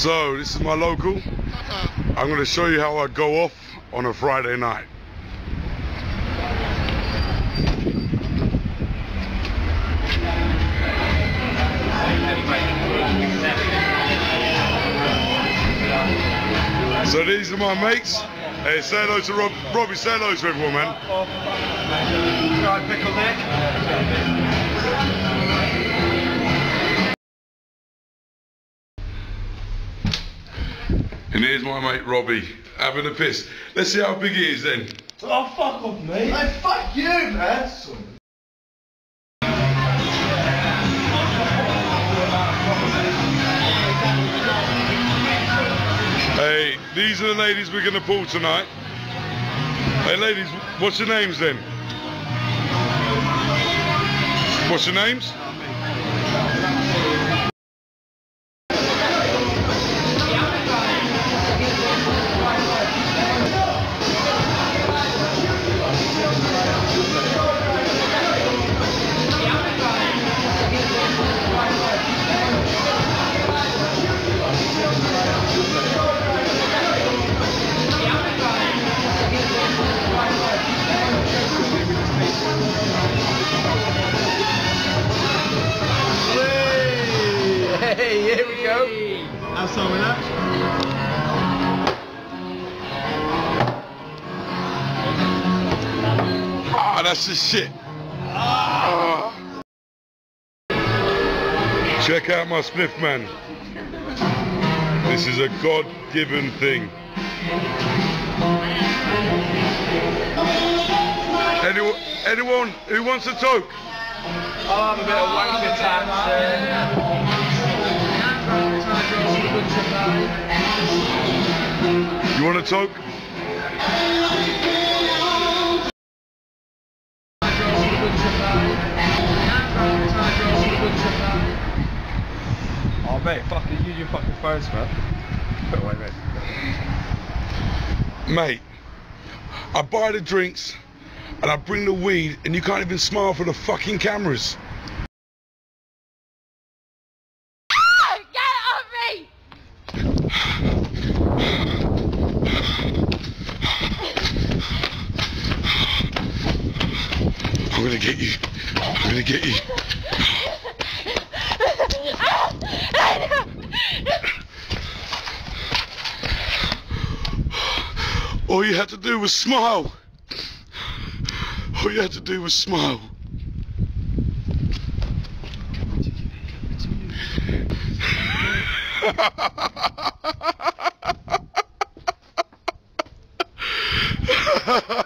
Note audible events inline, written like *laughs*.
So this is my local. I'm going to show you how I go off on a Friday night. So these are my mates. Hey, say hello to Rob. Robbie, say hello to everyone, man. Right, Pickle dick. And here's my mate Robbie having a piss. Let's see how big he is then. Oh, fuck off, mate. Hey, fuck you, man. Hey, these are the ladies we're gonna pull tonight. Hey ladies, what's your names then? What's your names? Hey, here we go. Have some of that. Ah, that's the shit. Ah. Check out my spliff man. This is a God-given thing. Anyone, anyone who wants a toke? I'll have a bit of wanker tats. You want to talk? Oh, mate, fucking use your fucking phones, man. Put it away, mate. Mate, I buy the drinks and I bring the weed and you can't even smile for the fucking cameras. I'm gonna get you. I'm gonna get you. All you had to do was smile. All you had to do was smile. *laughs*